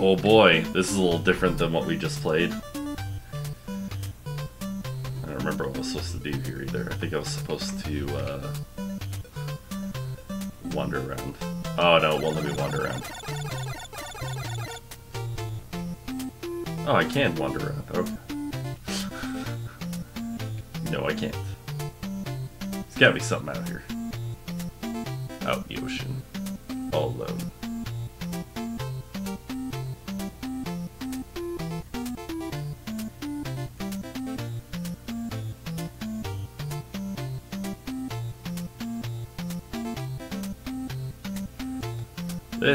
Oh boy, this is a little different than what we just played. I don't remember what I was supposed to do here either. I think I was supposed to uh, wander around. Oh no, it won't let me wander around. Oh, I can wander around. Okay. no, I can't. There's gotta be something out here. Out in the ocean. All alone.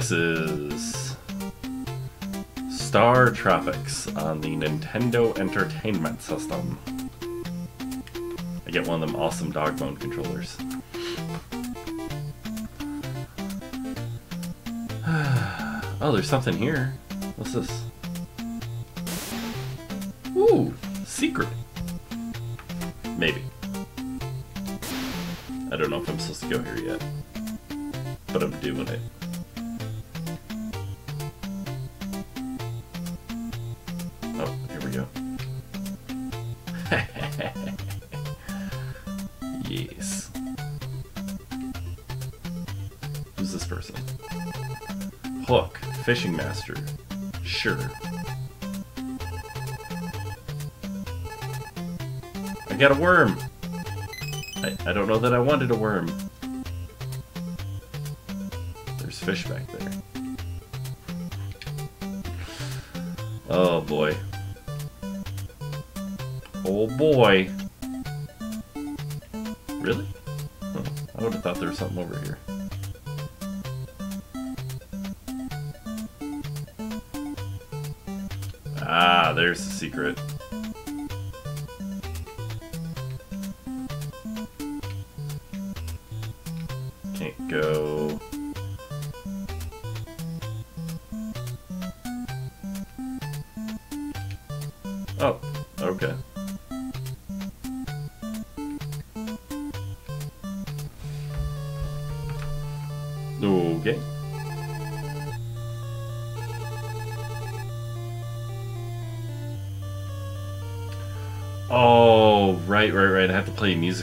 This is StarTropics on the Nintendo Entertainment System. I get one of them awesome dog bone controllers. oh, there's something here. What's this? That I wanted a worm. There's fish back there.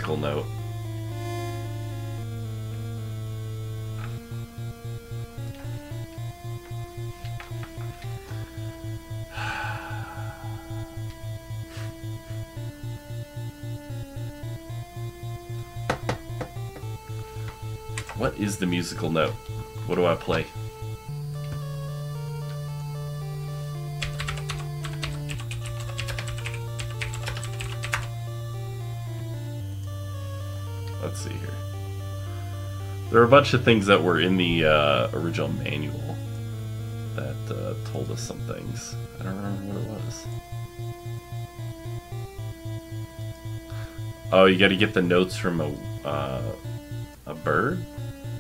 Musical note. What is the musical note? What do I play? There were a bunch of things that were in the uh, original manual that uh, told us some things. I don't remember what it was. Oh, you got to get the notes from a uh, a bird,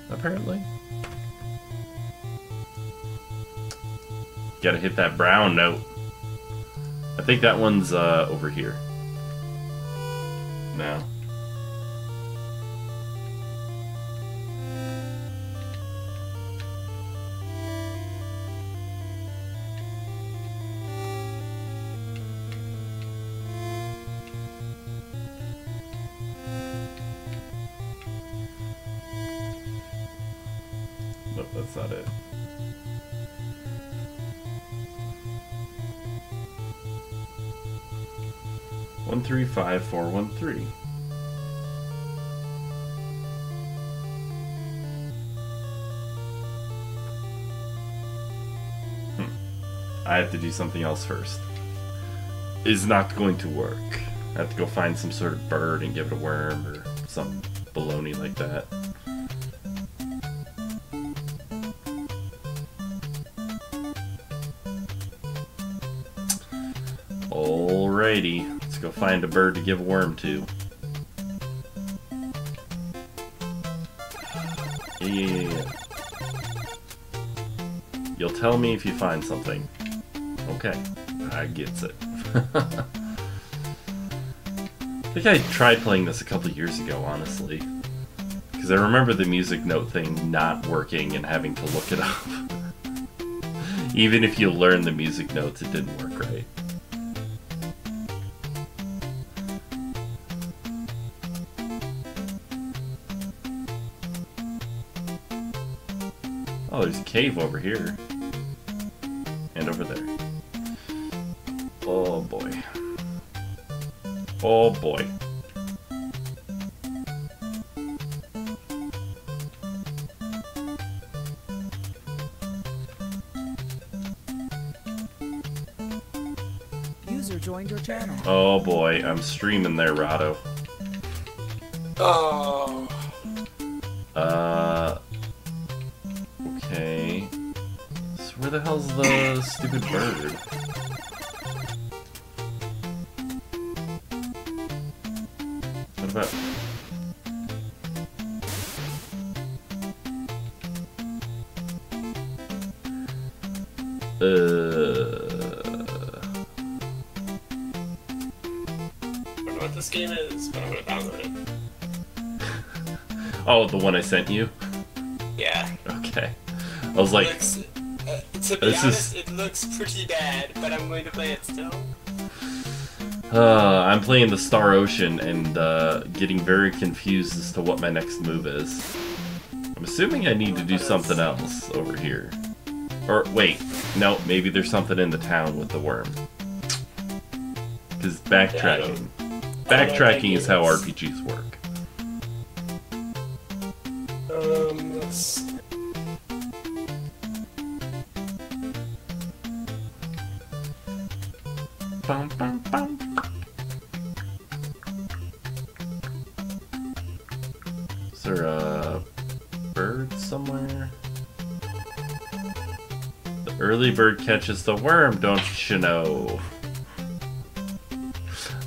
apparently. Got to hit that brown note. I think that one's uh, over here. Now. Three. Hmm. I have to do something else first. Is not going to work. I have to go find some sort of bird and give it a worm or some baloney like that. Alrighty, go find a bird to give a worm to. Yeah, yeah, yeah. You'll tell me if you find something. Okay, I gets it. I think I tried playing this a couple years ago, honestly. Because I remember the music note thing not working and having to look it up. Even if you learn the music notes, it didn't work right. Cave over here. And over there. Oh boy. Oh boy. User joined your channel. Oh boy, I'm streaming there, Rado. What about? Uh. I don't know what this game is, but I'm gonna download it. Oh, the one I sent you. Yeah. Okay. I was like, looks, uh, to be This honest, is- it looks pretty bad, but I'm going to play it. Uh, I'm playing the Star Ocean and uh, getting very confused as to what my next move is. I'm assuming I need to do something else over here. Or wait, no, maybe there's something in the town with the worm. Because backtracking, backtracking is how RPGs work. Catches the worm, don't you know?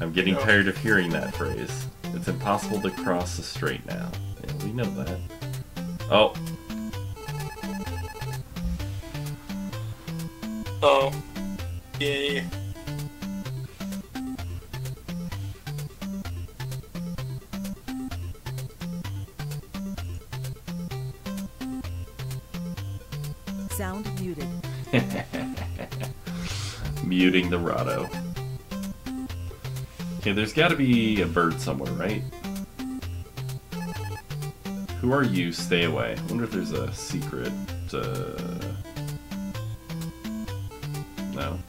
I'm getting No. tired of hearing that phrase. It's impossible to cross the strait now. Yeah, we know that. Oh, Oh. Yay. Muting the Rado. Okay, there's got to be a bird somewhere, right? Who are you? Stay away. I wonder if there's a secret. Uh... No.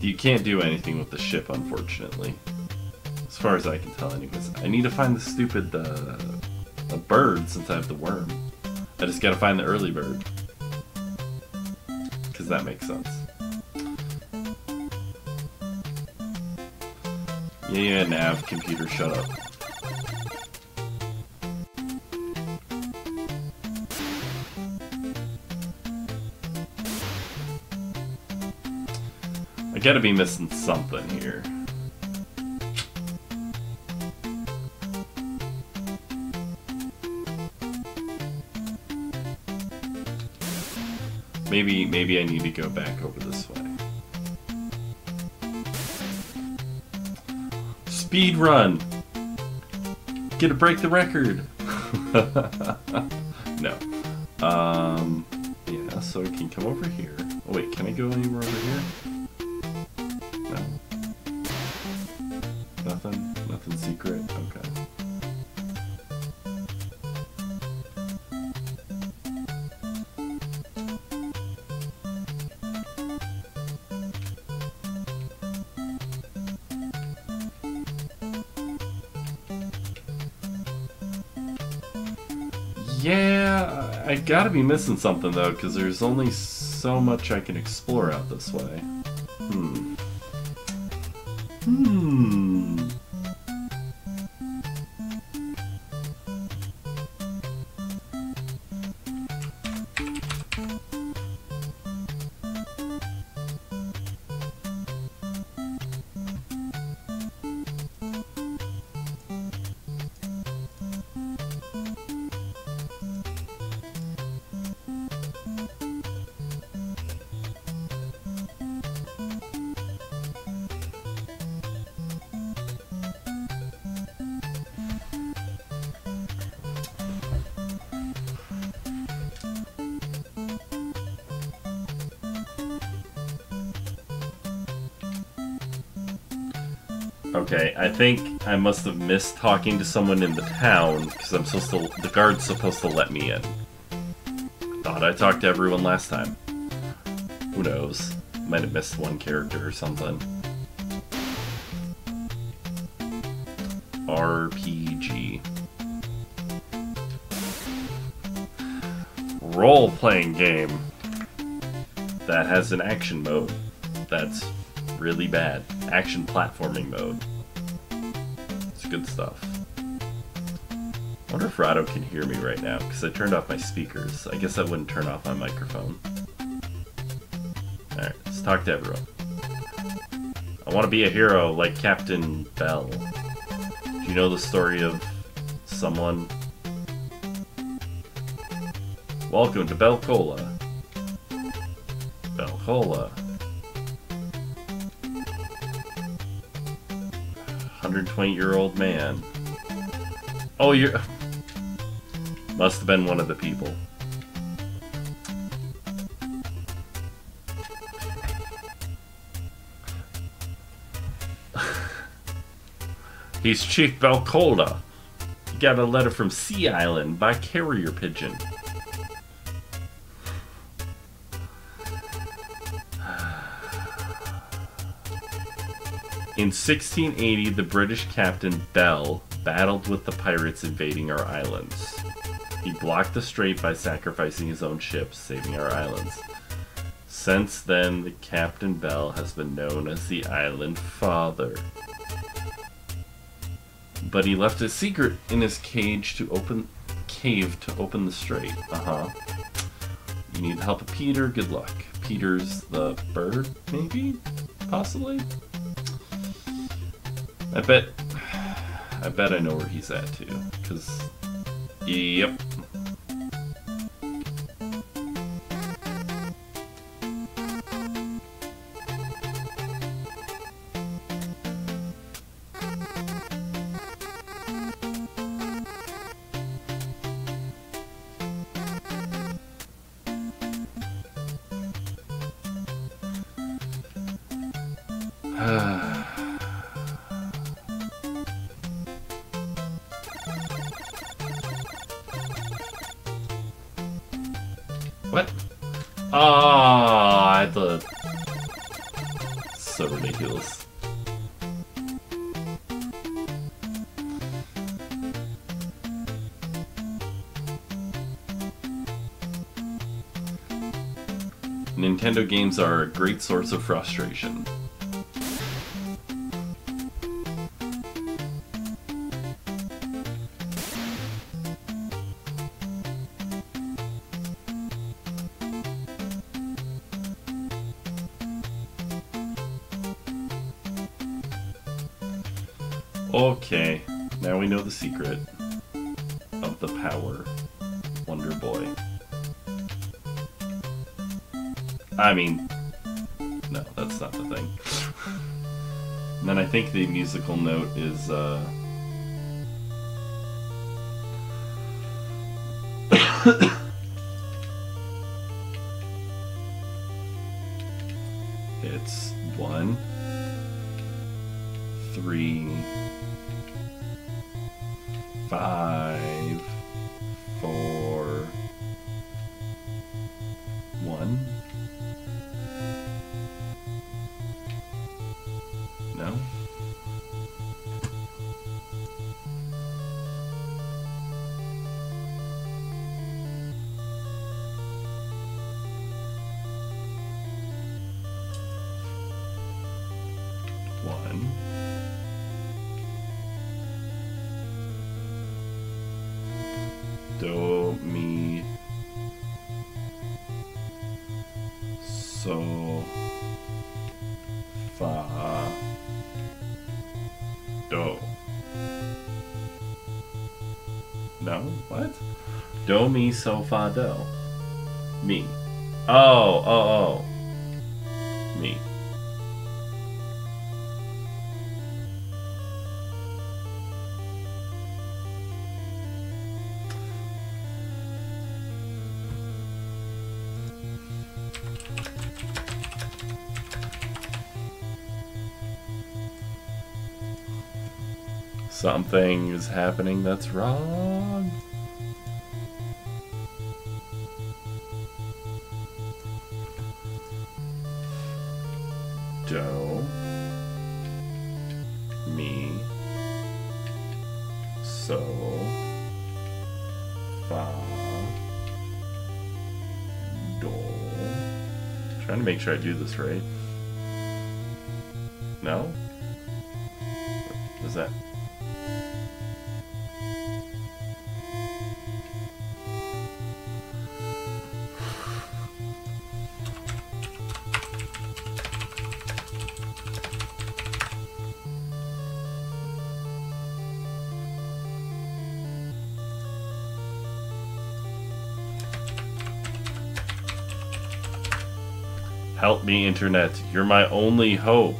You can't do anything with the ship, unfortunately. As far as I can tell, anyways. I need to find the stupid uh, bird since I have the worm. I just gotta find the early bird. Because that makes sense. Yeah, nav, computer, shut up. I gotta be missing something here. Maybe maybe I need to go back over this way. Speed run. Get to break the record. no. Um yeah, so I can come over here. Oh wait, can I go anywhere over here? Gotta be missing something though, because there's only so much I can explore out this way. I must have missed talking to someone in the town because I'm supposed to. The guard's supposed to let me in. Thought I talked to everyone last time. Who knows? Might have missed one character or something. RPG. Role playing game that has an action mode that's really bad. Action platforming mode. Good stuff. I wonder if Rado can hear me right now, because I turned off my speakers. I guess I wouldn't turn off my microphone. Alright, let's talk to everyone. I want to be a hero like Captain Bell. Do you know the story of someone? Welcome to Belcola. Belcola. 120 year old man. Oh, you're. Must have been one of the people. He's Chief Belcolda. He got a letter from C-Island by carrier pigeon. In 1680, the British captain Bell battled with the pirates invading our islands. He blocked the strait by sacrificing his own ships, saving our islands. Since then, the Captain Bell has been known as the Island Father. But he left a secret in his cage to open cave to open the strait. Uh-huh. You need the help of Peter, good luck. Peter's the bird, maybe? Possibly? I bet I bet I know where he's at too. Cause Yep. Nintendo games are a great source of frustration. Okay, now we know the secret I mean, no, that's not the thing. And then I think the musical note is, uh... fa, do. No? What? Do, mi, so, fa, do. Me. Oh, oh, oh. Something is happening that's wrong. Do. Me. So. Fa. Do. Trying to make sure I do this right. No? Help me, Internet. You're my only hope.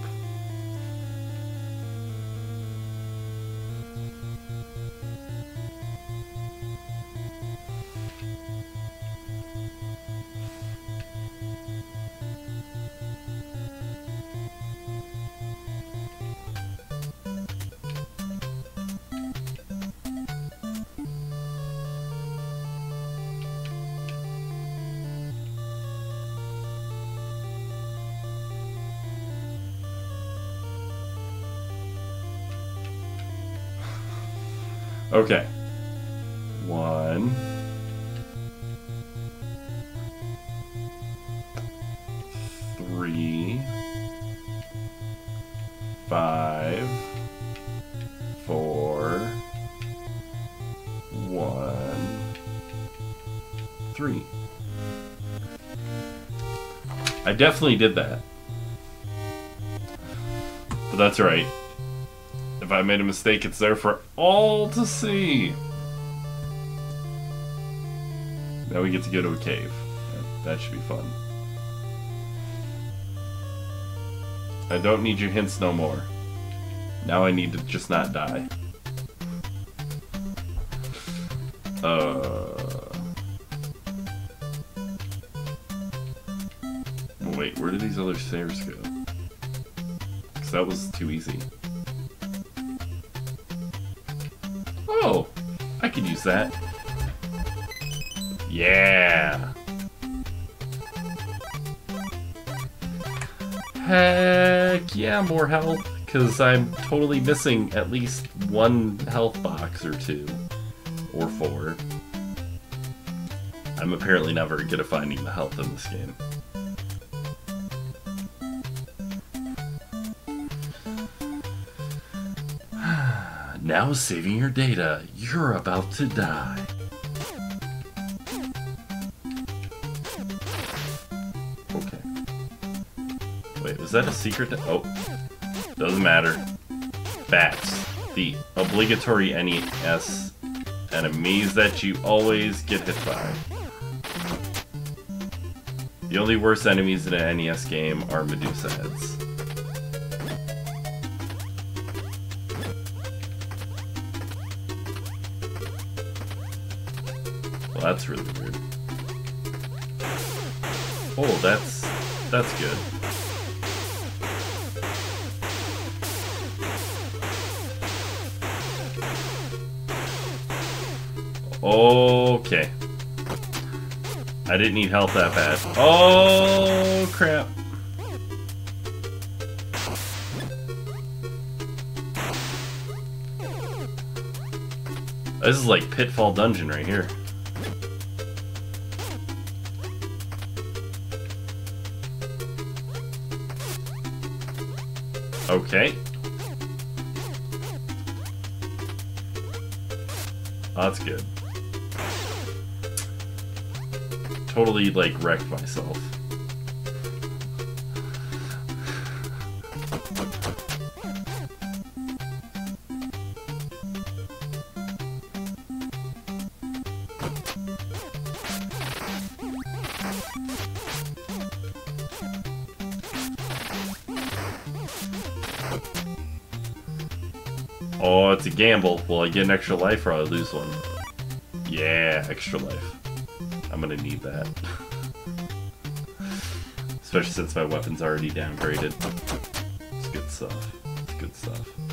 Definitely did that. But that's right. If I made a mistake, it's there for all to see. Now we get to go to a cave. That, that should be fun. I don't need your hints no more. Now I need to just not die. Wait, where did these other stairs go? Because that was too easy. Oh, I could use that. Yeah. Heck yeah, more health. Because I'm totally missing at least one health box or two. Or four. I'm apparently not very good at finding the health in this game. Now saving your data, you're about to die. Okay. Wait, was that a secret? Oh. Doesn't matter. Bats. The obligatory NES enemies that you always get hit by. The only worst enemies in an NES game are Medusa heads. That's really weird. Oh, that's that's good. Okay. I didn't need help that bad. Oh, crap. This is like Pitfall Dungeon right here. Okay. That's good. Totally, like, wrecked myself. Gamble. Will I get an extra life or I lose one? Yeah, extra life. I'm gonna need that. Especially since my weapon's already downgraded. It's good stuff. It's good stuff.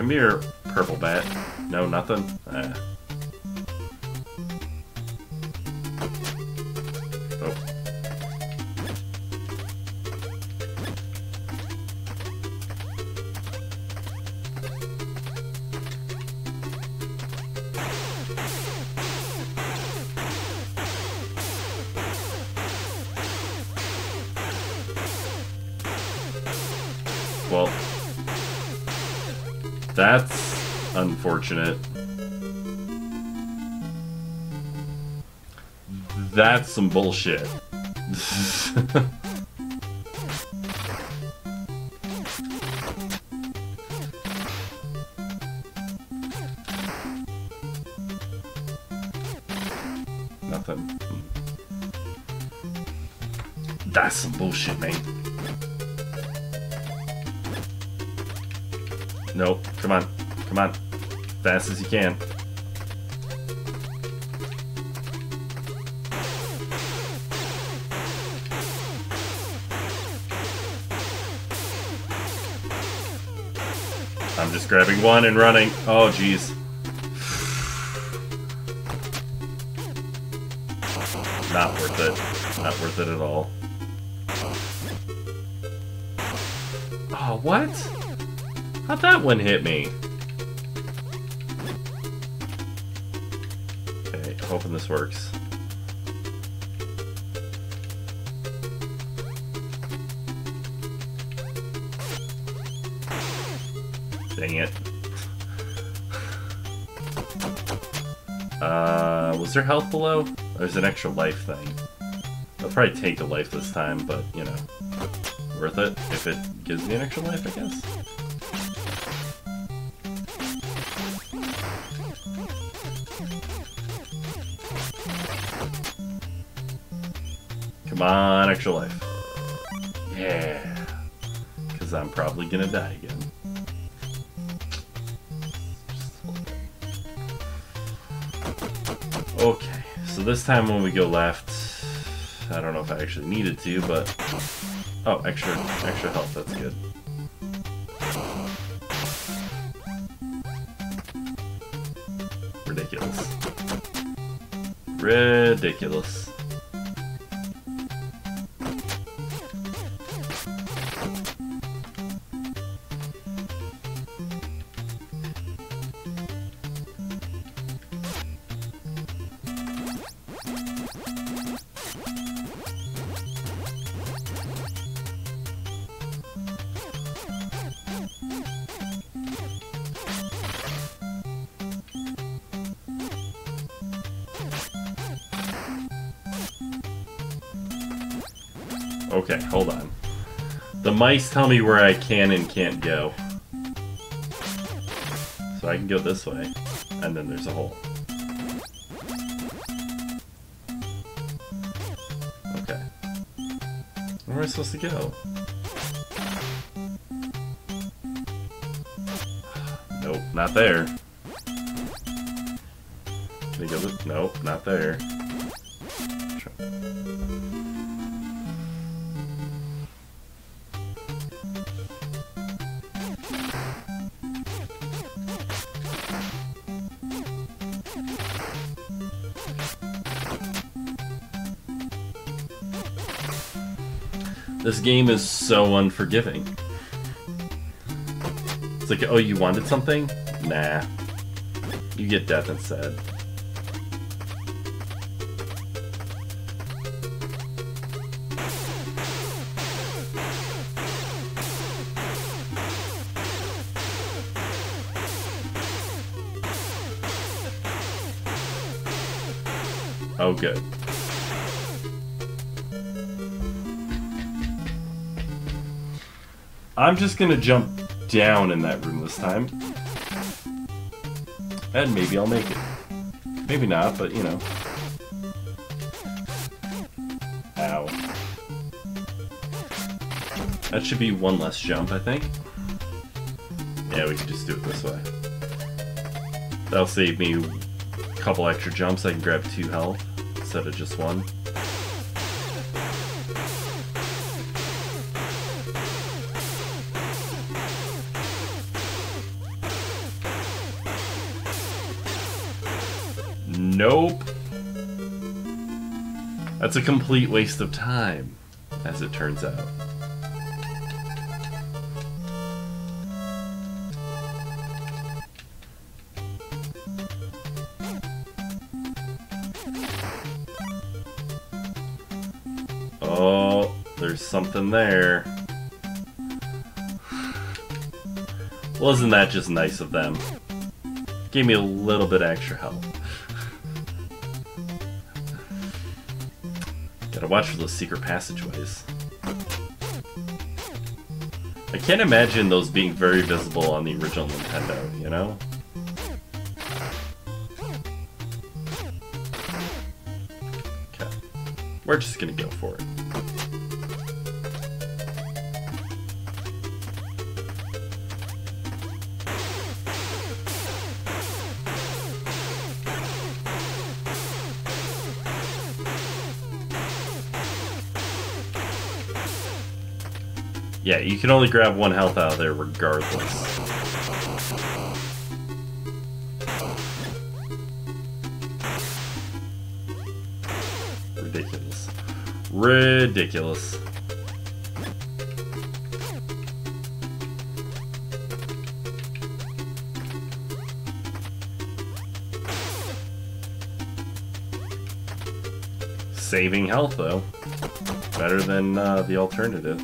Come here, purple bat. No, nothing? Ah. Unfortunate. That's some bullshit. Nothing. That's some bullshit, man. Fast as you can. I'm just grabbing one and running. Oh, jeez. Not worth it. Not worth it at all. Oh, what? How'd that one hit me? Works. Dang it. Uh, was there health below? There's an extra life thing. I'll probably take a life this time, but, you know, worth it if it gives me an extra life, I guess. Come on, extra life. Yeah. Because I'm probably gonna die again. Okay, so this time when we go left, I don't know if I actually needed to, but... Oh, extra, extra health, that's good. Ridiculous. Ridiculous. Okay, hold on. The mice tell me where I can and can't go. So I can go this way, and then there's a hole. Okay. Where am I supposed to go? Nope, not there. Can I go this? Nope, not there. This game is so unforgiving. It's like, oh, you wanted something? Nah. You get death instead. I'm just gonna jump down in that room this time. And maybe I'll make it. Maybe not, but you know. Ow. That should be one less jump, I think. Yeah, we can just do it this way. That'll save me a couple extra jumps. I can grab two health instead of just one. That's a complete waste of time, as it turns out. Oh, there's something there. Wasn't that just nice of them? Gave me a little bit extra help. Watch for those secret passageways. I can't imagine those being very visible on the original Nintendo, you know? Okay. We're just gonna go for it. Yeah, you can only grab one health out of there regardless. Ridiculous. Ridiculous. Saving health, though. Better than uh, the alternative.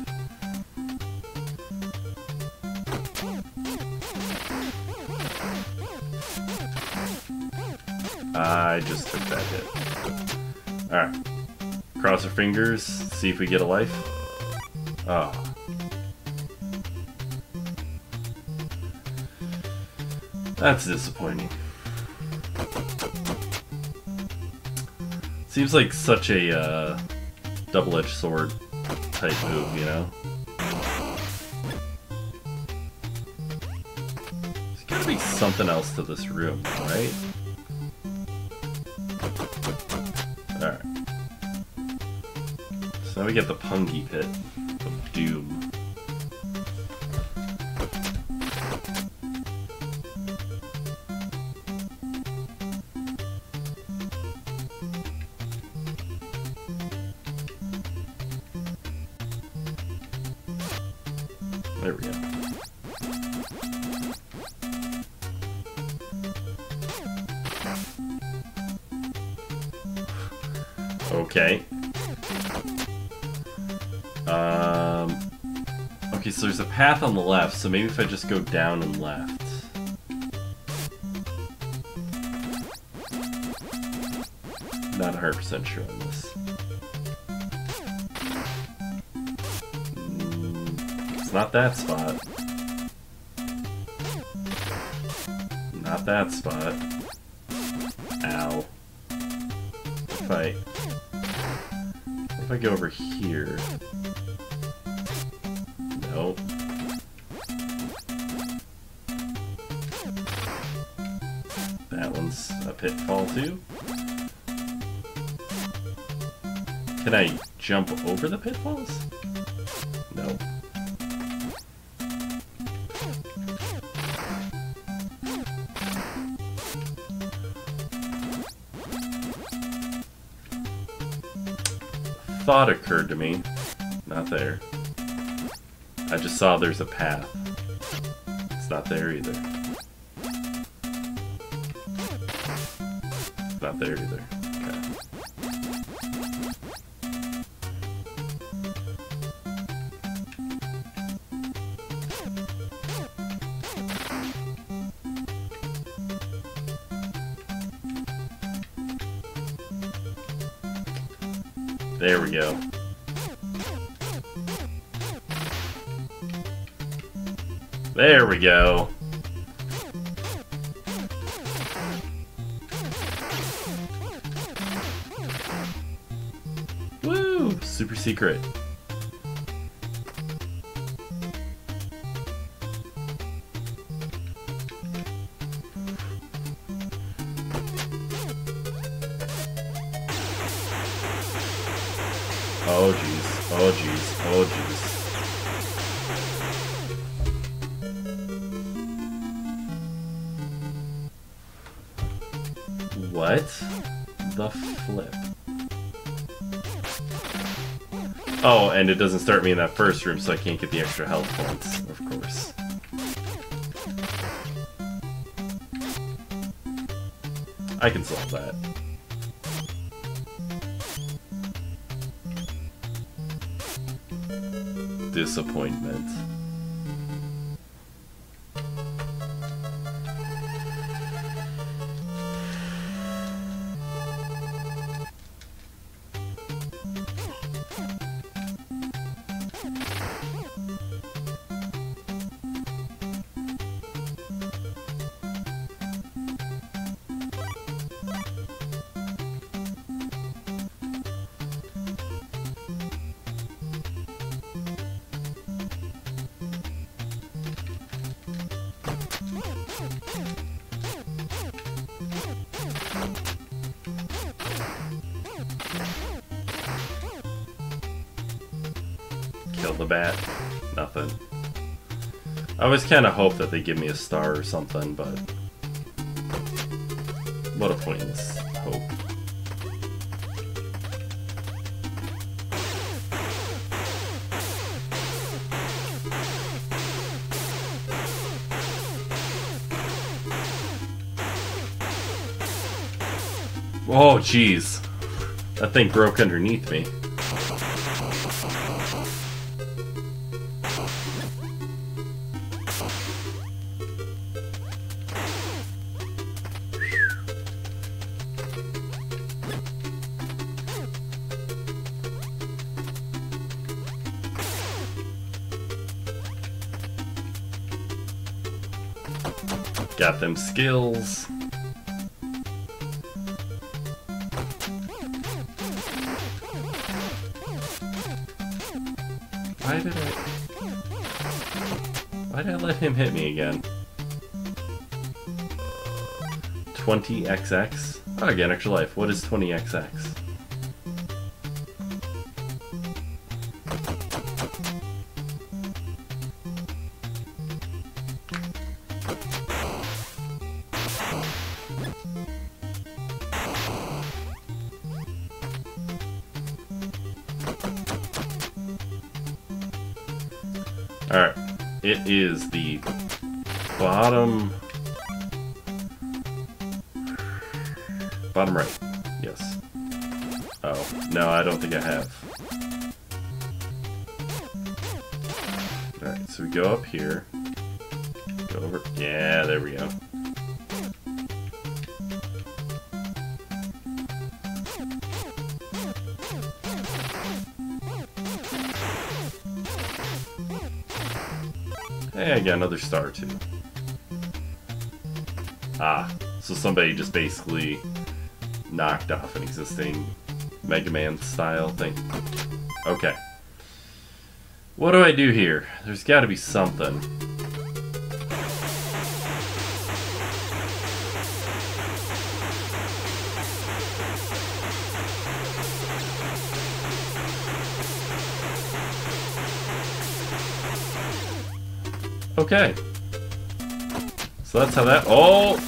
I just took that hit. Alright. Cross our fingers, see if we get a life. Oh. That's disappointing. Seems like such a uh, double-edged sword type move, you know? There's gotta be something else to this room, right? Get the Pungy Pit left, so maybe if I just go down and left. Not 100% sure on this. Mm, It's not that spot. Not that spot. Ow. If I... If I go over here? Jump over the pitfalls? No. Thought occurred to me. Not there. I just saw there's a path. It's not there either. Not there either. We go. Woo! Super secret. And it doesn't start me in that first room, so I can't get the extra health points, of course. I can solve that. Disappointment. I kind of hope that they give me a star or something, but... What a pointless hope. Oh, jeez. That thing broke underneath me. Skills. Why did I... Why did I let him hit me again? 20XX? Oh, get extra life. What is 20XX? Go up here. Go over... Yeah, there we go. Hey, I got another star too. Ah, so somebody just basically knocked off an existing Mega Man style thing. Okay. What do I do here? There's got to be something. Okay. So that's how that. Oh!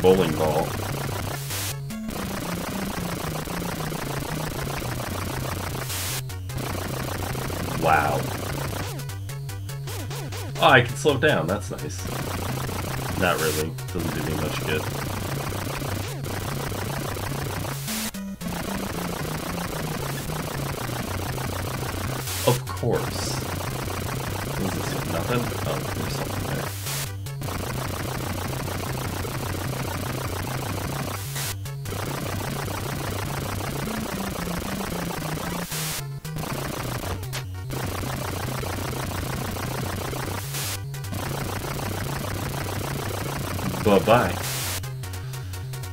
Bowling ball. Wow. Oh, I can slow down. That's nice. Not really. Doesn't do me much good. Of course. Bye-bye.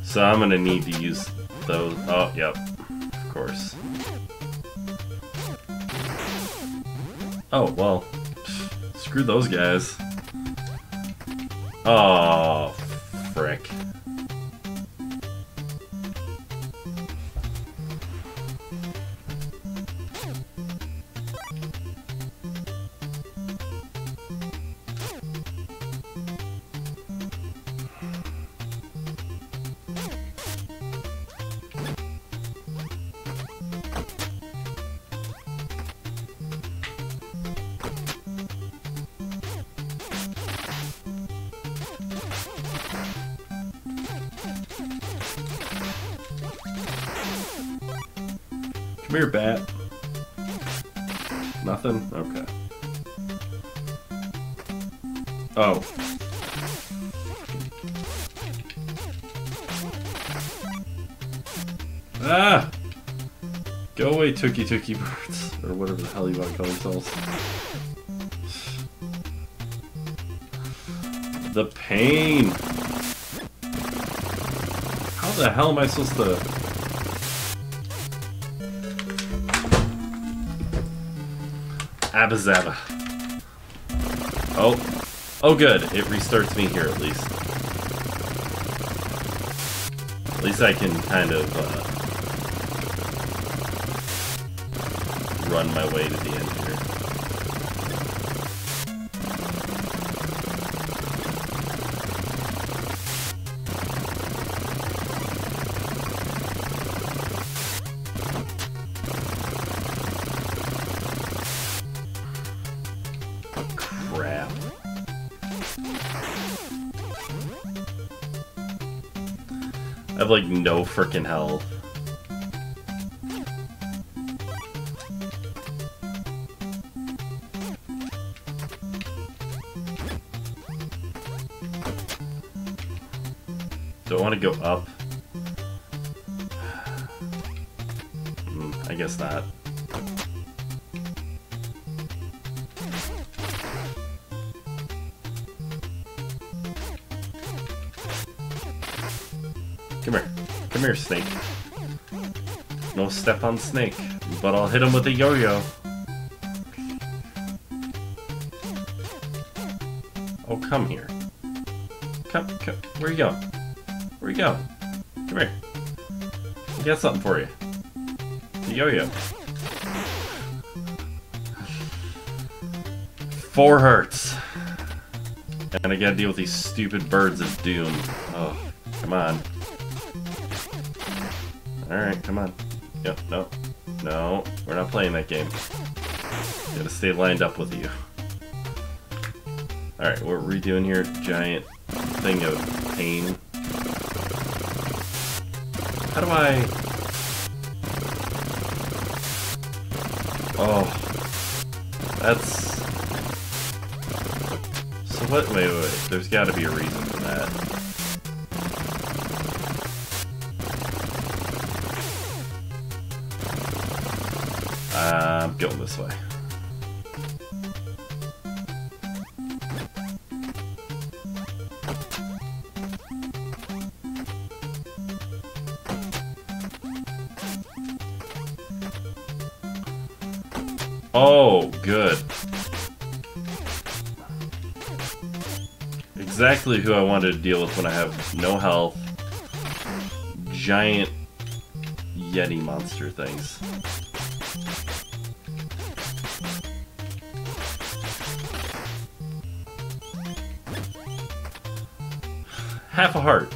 So I'm gonna need to use those. Oh, yep. Of course. Oh, well. Screw those guys. Oh, Tookie Tookie birds. Or whatever the hell you want to call themselves. The pain! How the hell am I supposed to... Abazaba. Oh. Oh good, it restarts me here at least. At least I can kind of, uh, run my way to the end here. I have like no freaking health. Snake, but I'll hit him with a yo-yo. Oh, come here. Come, come. Where you go? Where you go? Come here. I got something for you. The yo-yo. Four hurts. And I gotta deal with these stupid birds of doom. Oh, come on. Alright, come on. Yep, no. No, we're not playing that game. Gotta stay lined up with you. Alright, what are we doing here? Giant thing of pain. How do I... Oh. That's... So what? Wait, wait, wait. There's gotta be a reason for that. I'm going this way. Oh, good. Exactly who I wanted to deal with when I have no health. Giant Yeti monster things. Half a heart.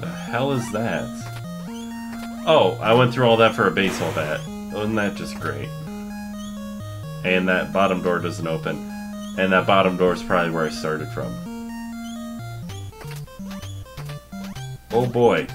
The hell is that? Oh, I went through all that for a baseball bat. Wasn't that just great? And that bottom door doesn't open. And that bottom door is probably where I started from. Oh boy.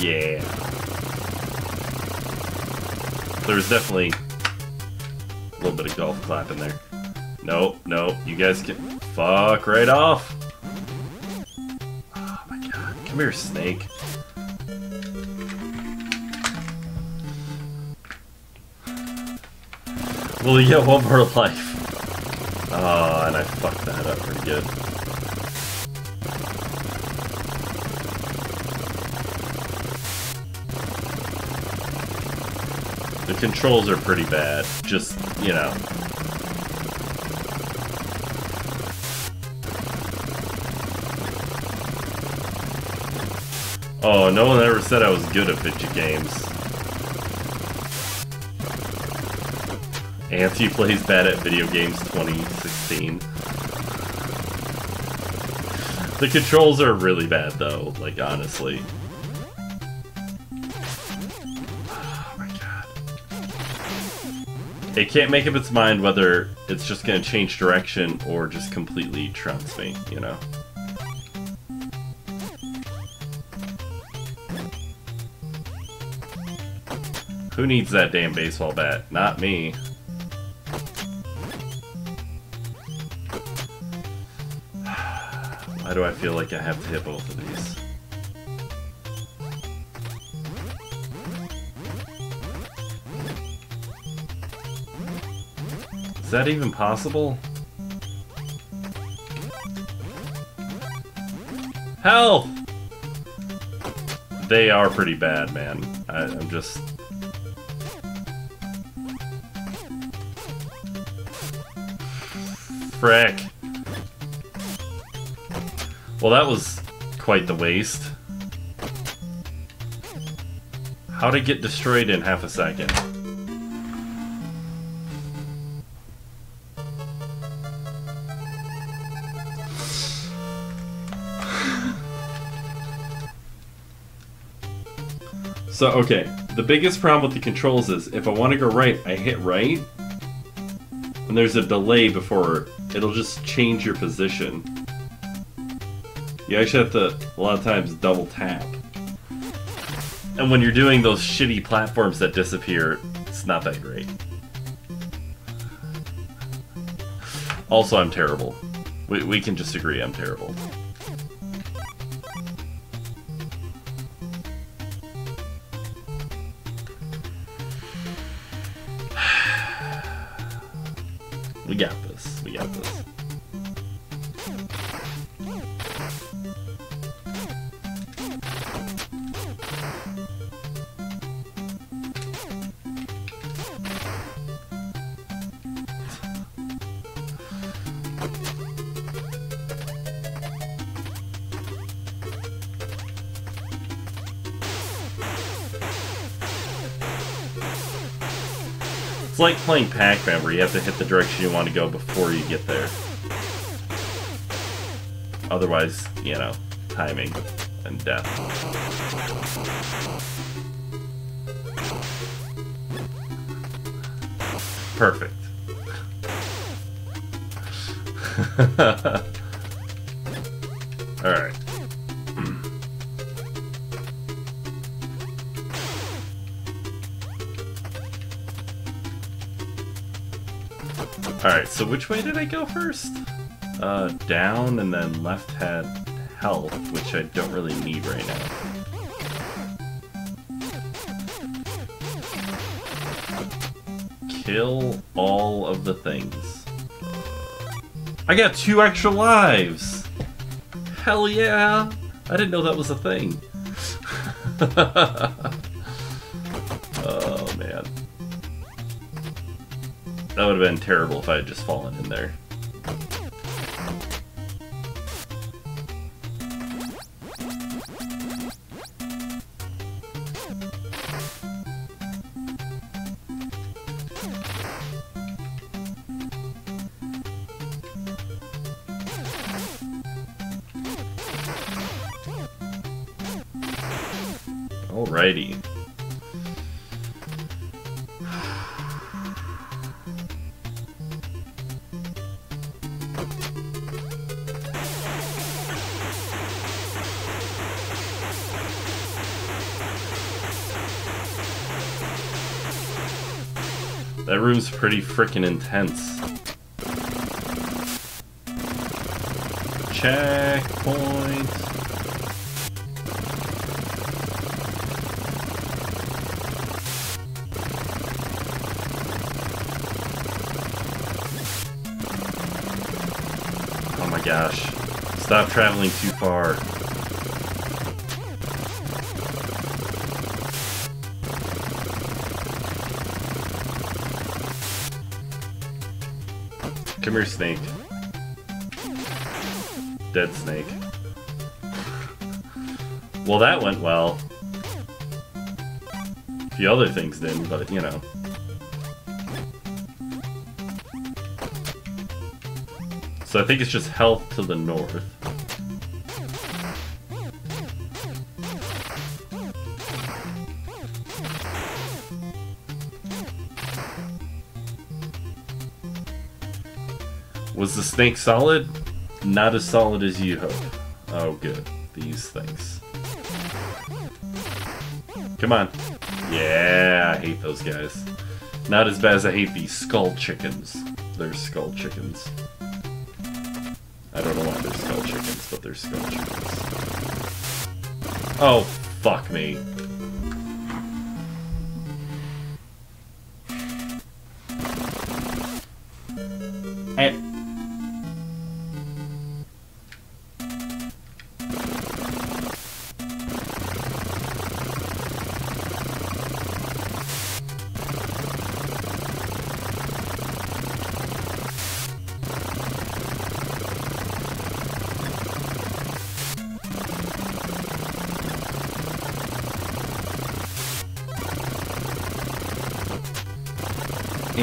Yeah. There's definitely a little bit of golf clap in there. Nope, nope. You guys can fuck right off. Oh my god. Come here, snake. Well, you get one more life. Oh, and I fucked that up pretty good. Controls are pretty bad. Just, you know. Oh, no one ever said I was good at fidget games. Anti plays bad at video games 2016. The controls are really bad though, like honestly. It can't make up its mind whether it's just gonna change direction or just completely trounce me, you know? Who needs that damn baseball bat? Not me. Why do I feel like I have to hit both of these? Is that even possible? Hell! They are pretty bad, man. I, I'm just... Frick. Well, that was quite the waste. How to get destroyed in half a second? So, okay, the biggest problem with the controls is if I want to go right, I hit right, and there's a delay before it'll just change your position. You actually have to, a lot of times, double tap. And when you're doing those shitty platforms that disappear, it's not that great. Also, I'm terrible. We, we can just agree I'm terrible. It's like playing Pac-Man where you have to hit the direction you want to go before you get there. Otherwise, you know, timing and death. Perfect. Alright. Alright, so which way did I go first? Uh, down and then left had health, which I don't really need right now. Kill all of the things. I got two extra lives! Hell yeah! I didn't know that was a thing. oh man. That would have been terrible if I had just fallen in there. room's pretty freaking intense. Checkpoint. Oh my gosh. Stop traveling too far. Snake. Dead snake. Well, that went well. A few other things didn't, but you know. So I think it's just health to the north. Was the snake solid? Not as solid as you hope. Oh, good. These things. Come on. Yeah, I hate those guys. Not as bad as I hate these skull chickens. They're skull chickens. I don't know why they're skull chickens, but they're skull chickens. Oh, fuck me.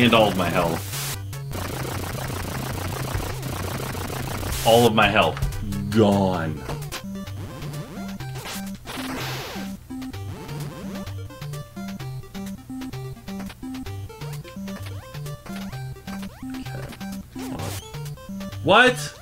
And all of my health. All of my health gone. What?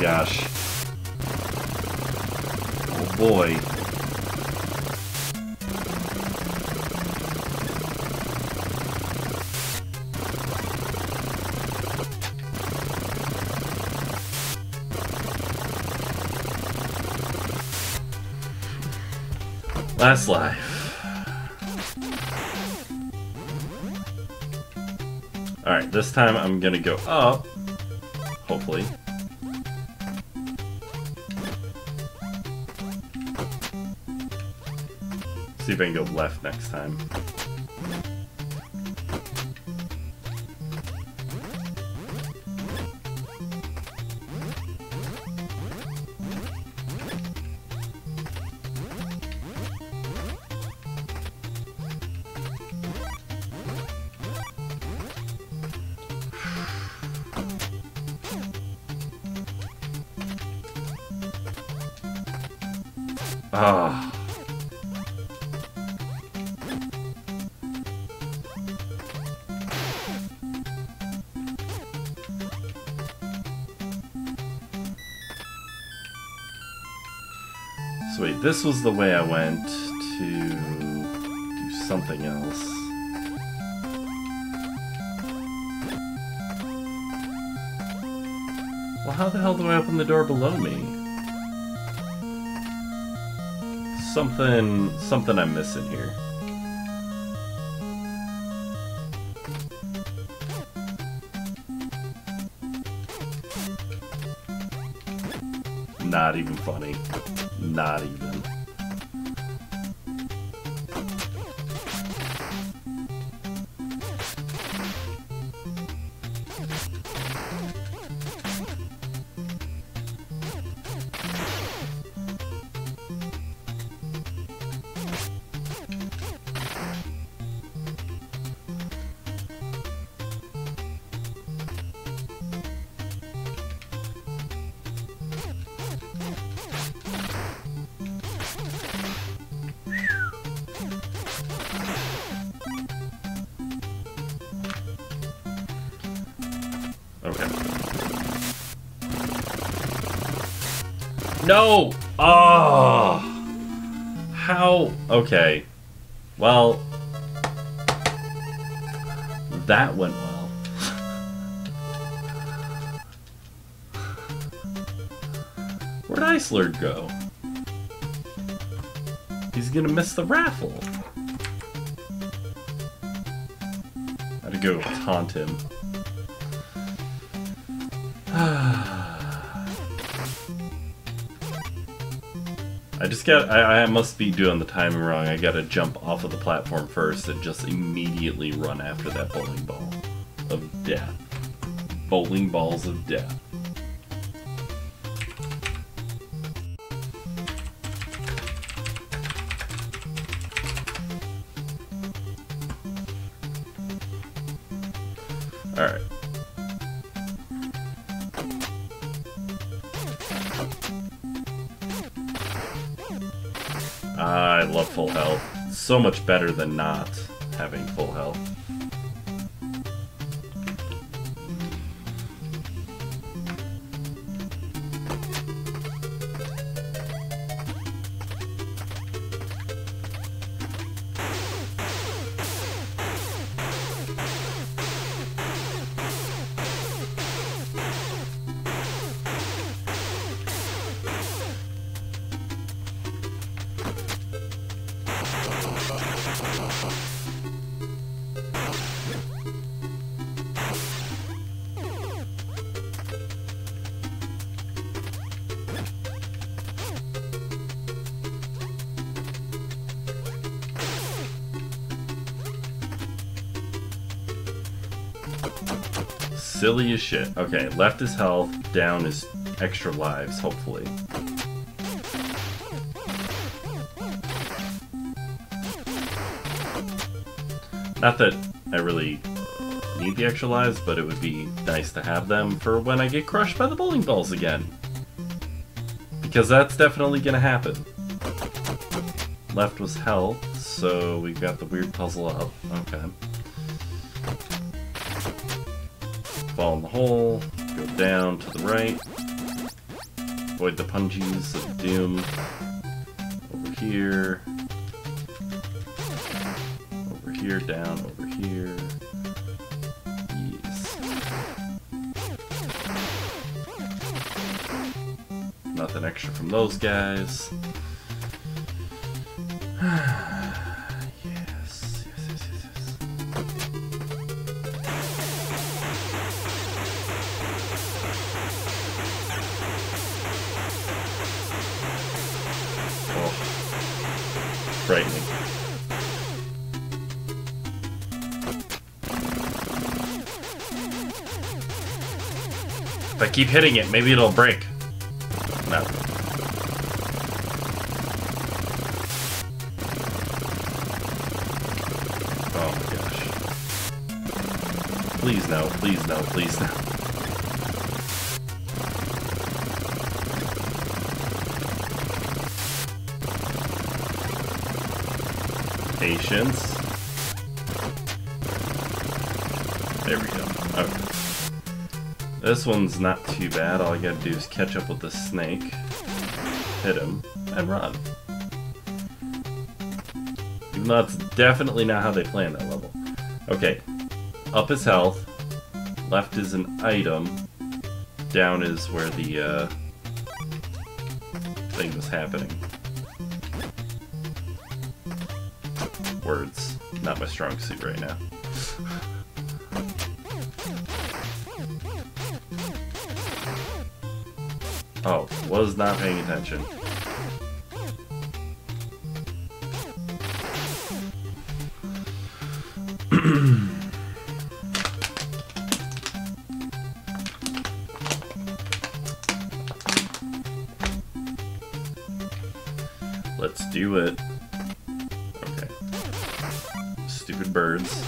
Gosh. Oh boy. Last life. Alright, this time I'm gonna go up. Hopefully. If I can go left next time. Ah. This was the way I went to do something else. Well, how the hell do I open the door below me? Something, something I'm missing here. Not even funny. Not even. No! Oh! Ah. How? Okay. Well, that went well. Where'd Icelerd go? He's gonna miss the raffle. I had to go taunt him. I, I must be doing the timing wrong. I gotta jump off of the platform first and just immediately run after that bowling ball of death. Bowling balls of death. I love full health. So much better than not having full health. Silly as shit. Okay, left is health, down is extra lives, hopefully. Not that I really need the extra lives, but it would be nice to have them for when I get crushed by the bowling balls again. Because that's definitely gonna happen. Left was health, so we got the weird puzzle up. Okay. Hole, go down to the right. Avoid the punchies of doom. Over here. Over here, down, over here. Yes. Nothing extra from those guys. Keep hitting it, maybe it'll break. One's not too bad. All I gotta do is catch up with the snake, hit him, and run. Even though that's definitely not how they play in that level. Okay. Up is health. Left is an item. Down is where the uh, thing was happening. Words. Not my strong suit right now. Oh, was not paying attention. Let's do it. Okay. Stupid birds.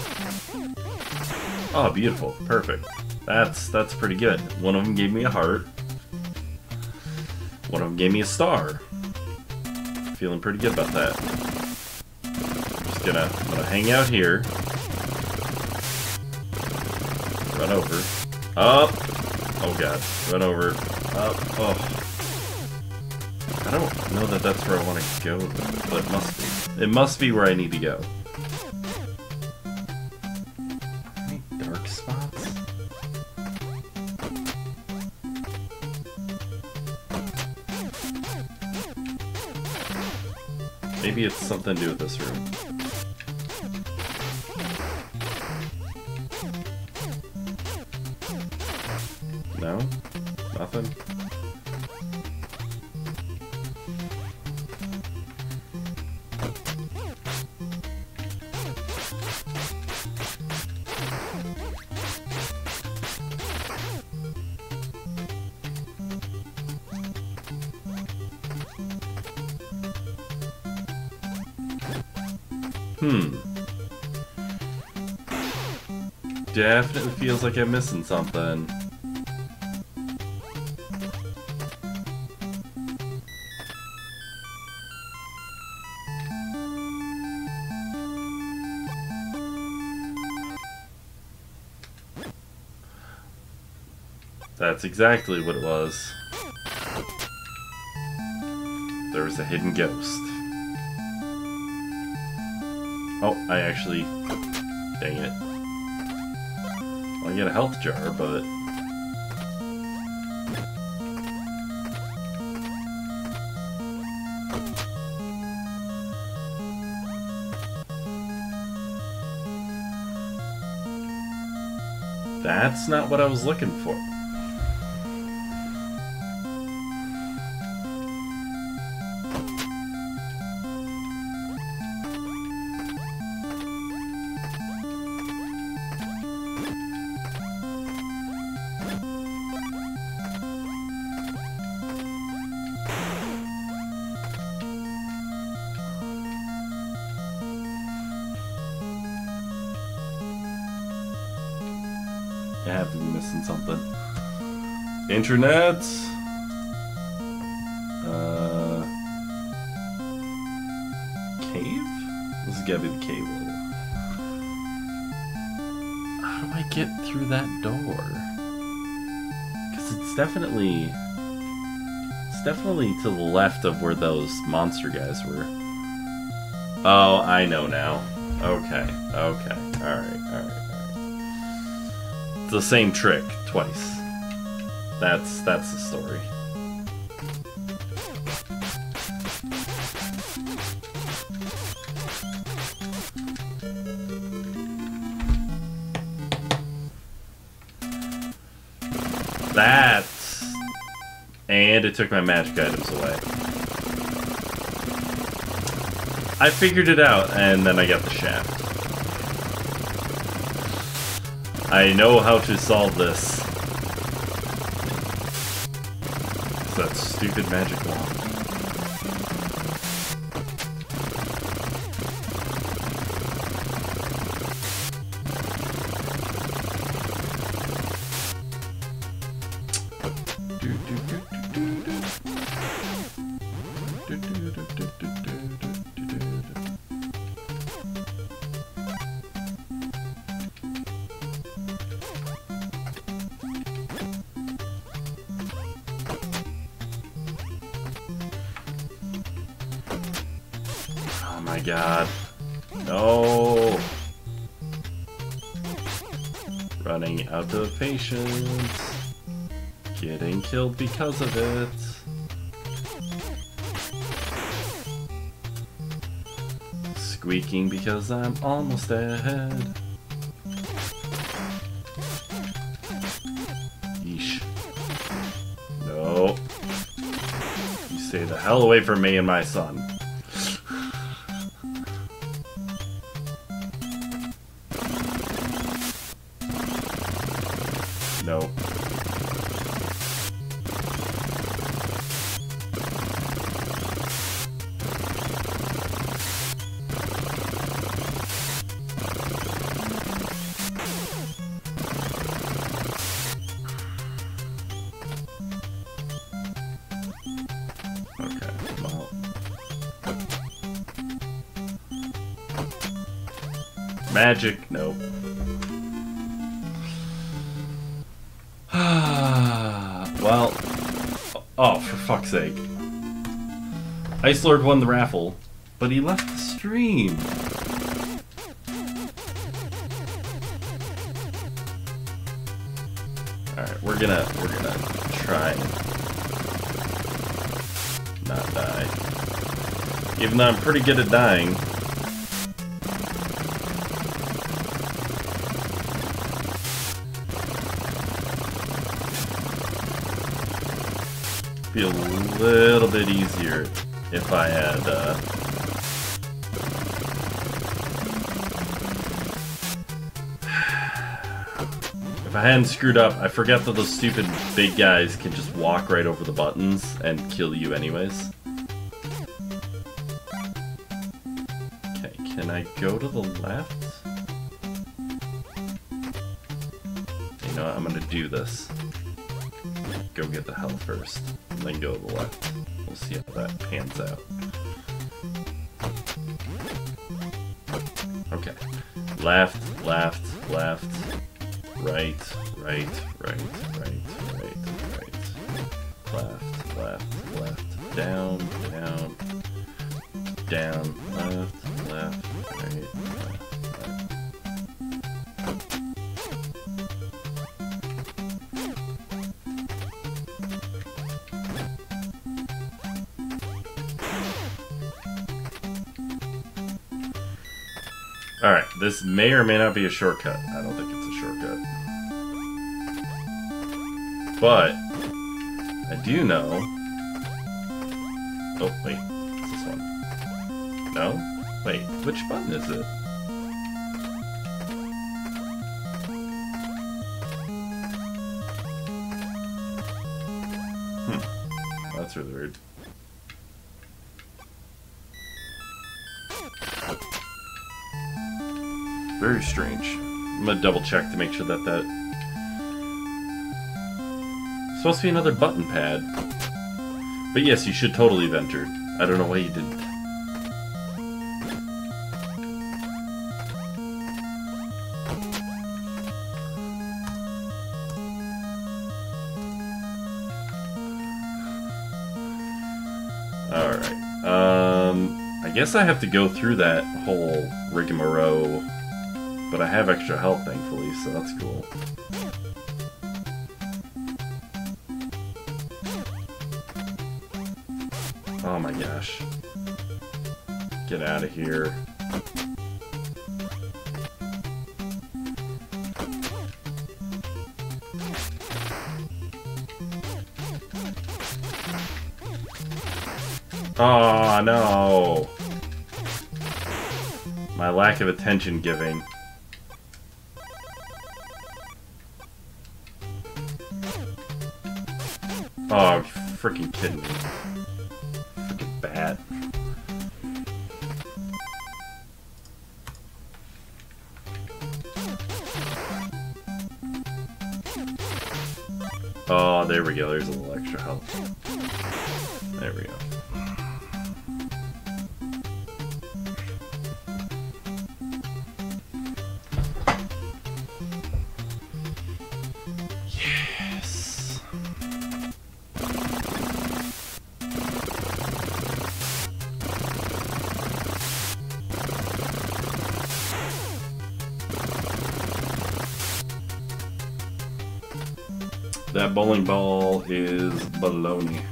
Oh, beautiful. Perfect. That's that's pretty good. One of them gave me a heart. Gave me a star. Feeling pretty good about that. Just gonna, gonna hang out here. Run over. Up. Oh god. Run over. Up. Oh. I don't know that that's where I want to go, but it must be. It must be where I need to go. Something to do with this room. Definitely feels like I'm missing something. That's exactly what it was. There was a hidden ghost. Oh, I actually... Dang it. I get a health jar, but... That's not what I was looking for. Missing something. Internet. Uh, cave. This is gotta be the cave level. How do I get through that door? Because it's definitely, it's definitely to the left of where those monster guys were. Oh, I know now. Okay, okay, alright, alright, the same trick twice. That's that's the story. That's and it took my magic items away. I figured it out, and then I got the shaft. I know how to solve this. It's that stupid magic wand. Because of it. Squeaking because I'm almost ahead. Yeesh. No. You stay the hell away from me and my son. Magic, nope. well, oh, for fuck's sake. Ice Lord won the raffle, but he left the stream. Alright, we're gonna we're gonna try not die. Even though I'm pretty good at dying. Little bit easier if I had uh, If I hadn't screwed up, I forget that those stupid big guys can just walk right over the buttons and kill you anyways. Okay, can I go to the left? You know what, I'm gonna do this. Go get the hell first, then go to the left. We'll see how that pans out. Okay. Left, left, left, right, right, right, right, may or may not be a shortcut. I don't think it's a shortcut. But, I do know... Oh, wait. What's this one? No? Wait, which button is it? Hmm. That's really weird. Very strange. I'm gonna double check to make sure that that... Supposed to be another button pad. But yes, you should totally have entered. I don't know why you didn't. Alright. Um, I guess I have to go through that whole rigmarole but I have extra health, thankfully, so that's cool. Oh my gosh. Get out of here. Oh no! My lack of attention giving. Freaking kidding me. Freaking bad. Oh, there we go. There's a little extra health. Baloney.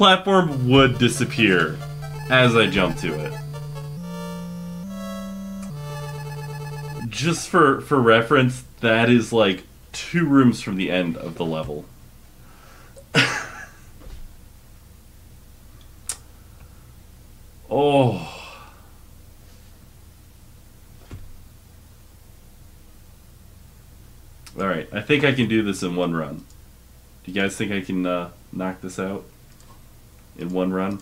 Platform would disappear as I jump to it. Just for for reference, that is like two rooms from the end of the level. oh. Alright, I think I can do this in one run. Do you guys think I can uh, knock this out in one run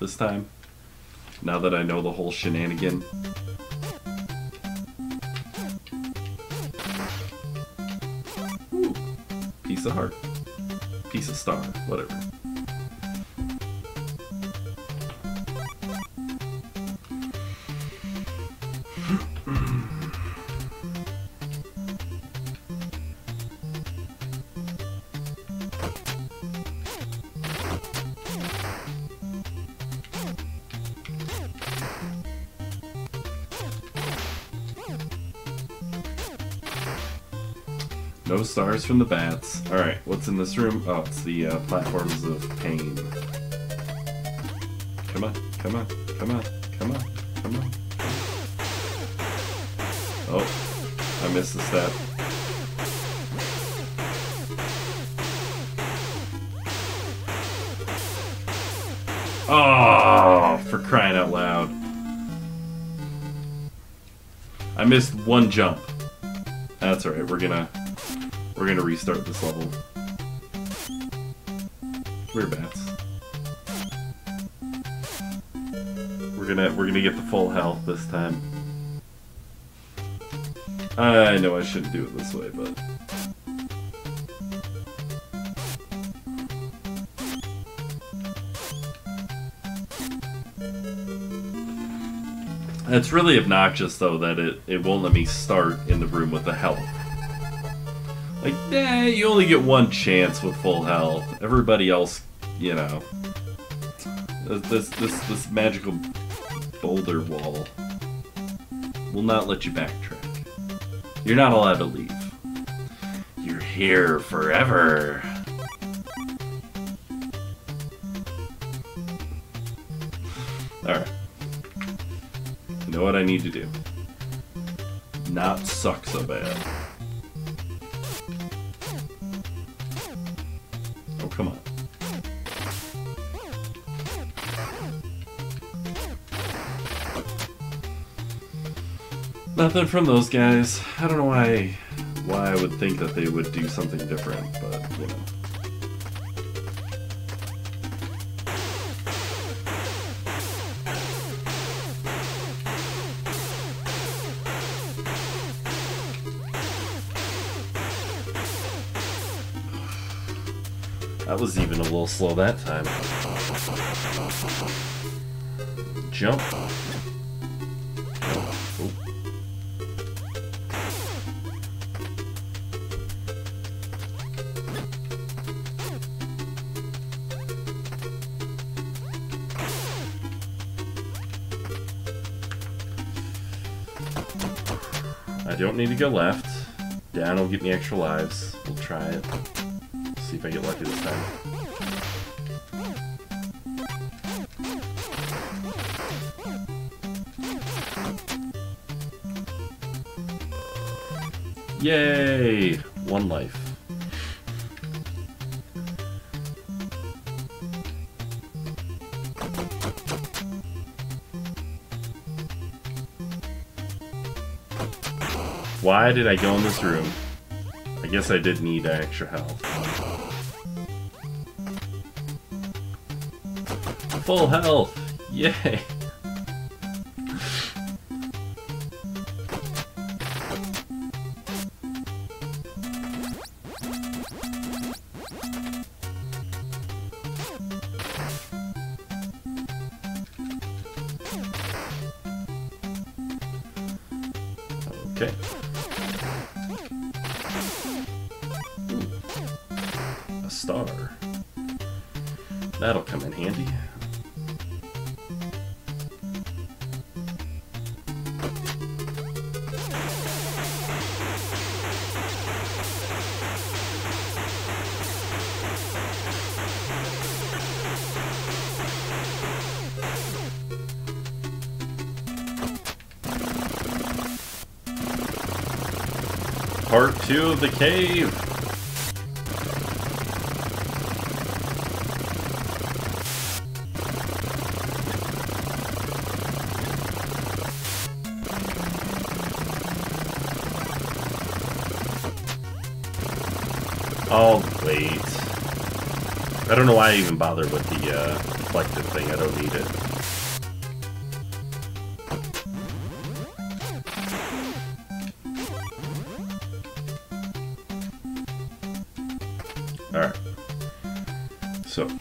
this time? Now that I know the whole shenanigan. Ooh, piece of heart. Piece of star, whatever. Stars from the bats. Alright, what's in this room? Oh, it's the uh, platforms of pain. Come on, come on, come on, come on, come on. Oh, I missed a step. Oh, for crying out loud. I missed one jump. That's alright, we're gonna we're gonna restart this level. We're bats. We're gonna we're gonna get the full health this time. I know I shouldn't do it this way, but it's really obnoxious though that it, it won't let me start in the room with the health. Like, nah, you only get one chance with full health. Everybody else, you know. This this this magical boulder wall will not let you backtrack. You're not allowed to leave. You're here forever. Alright. I know what I need to do. Not suck so bad. Nothing from those guys. I don't know why why I would think that they would do something different, but you know. That was even a little slow that time. Jump. Don't need to go left. Down will get me extra lives. We'll try it. See if I get lucky this time. Yay! One life. Why did I go in this room? I guess I did need extra health. Full health! Yay! The cave. Oh, wait. I don't know why I even bother with the uh, reflective thing. I don't need it.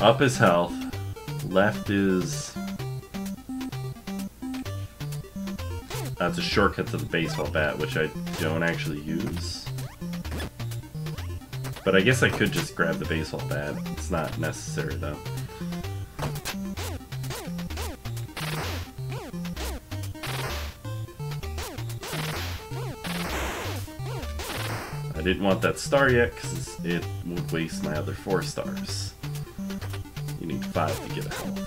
Up is health. Left is. That's a shortcut to the baseball bat, which I don't actually use. But I guess I could just grab the baseball bat. It's not necessary though. I didn't want that star yet because it would waste my other four stars. Five to get health.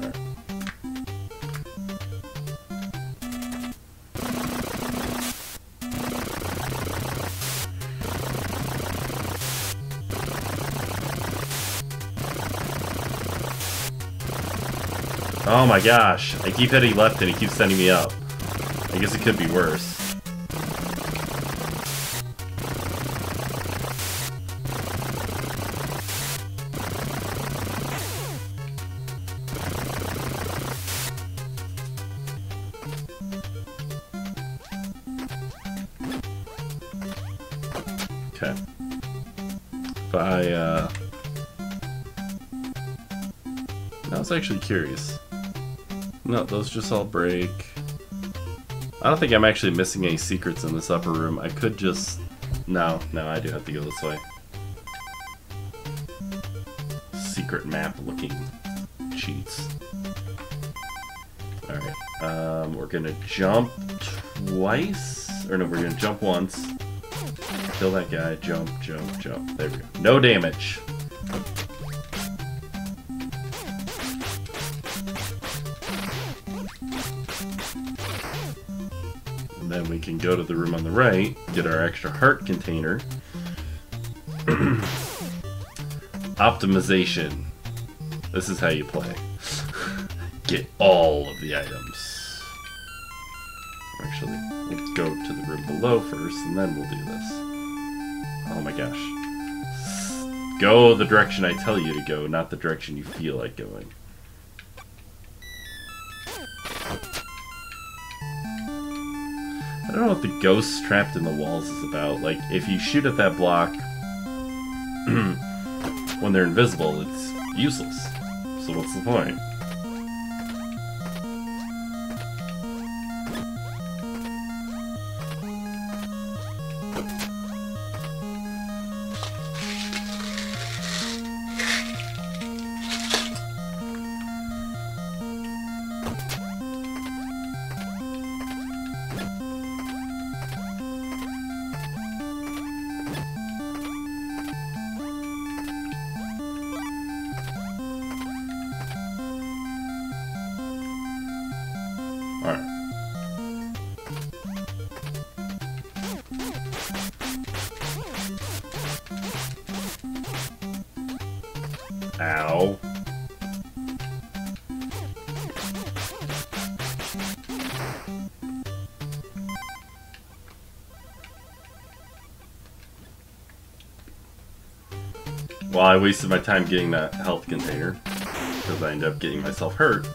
Alright. Oh my gosh, I keep hitting left and he keeps sending me up. I guess it could be worse. Curious. No, those just all break. I don't think I'm actually missing any secrets in this upper room. I could just... No, no, I do have to go this way. Secret map looking cheats. Alright, um, we're gonna jump twice? Or no, we're gonna jump once. Kill that guy, jump, jump, jump. There we go. No damage. Go to the room on the right, get our extra heart container. Optimization. This is how you play. get all of the items. Actually, let's go to the room below first, and then we'll do this. Oh my gosh. Go the direction I tell you to go, not the direction you feel like going. The ghosts trapped in the walls is about. Like, if you shoot at that block when they're invisible, it's useless. So what's the point? Ow. Well, I wasted my time getting that health container because I ended up getting myself hurt.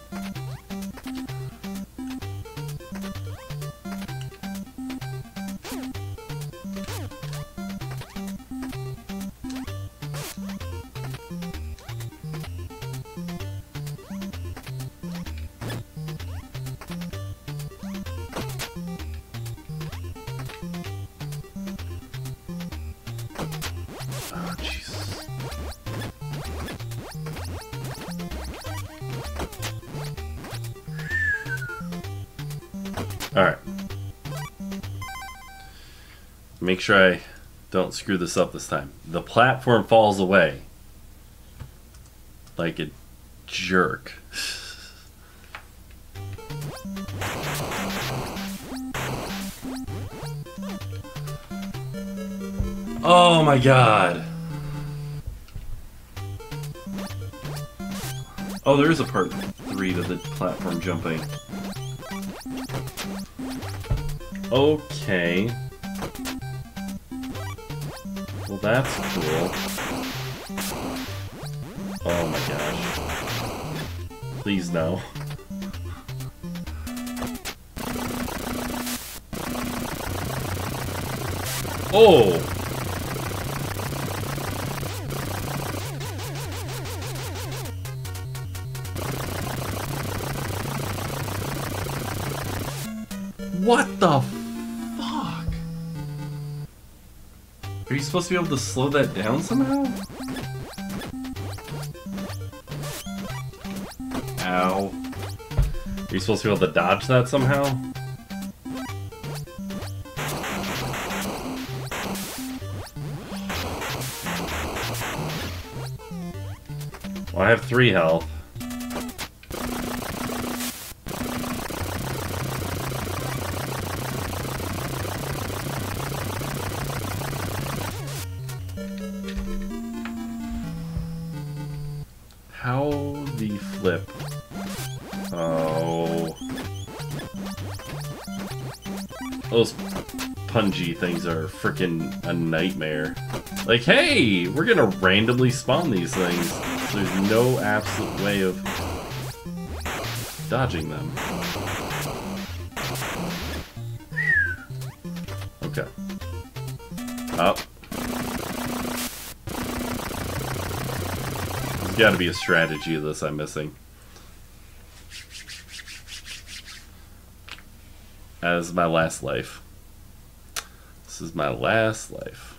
Sure I don't screw this up this time. The platform falls away. Like a jerk. Oh my god. Oh, there is a part three to the platform jumping. Okay. That's cool. Oh my gosh. Please no. Oh! Supposed to be able to slow that down somehow? Ow. Are you supposed to be able to dodge that somehow? Well, I have three health. Things are freaking a nightmare. Like, hey, we're gonna randomly spawn these things. There's no absolute way of dodging them. Okay. Up. There's gotta be a strategy of this I'm missing. As my last life. This is my last life.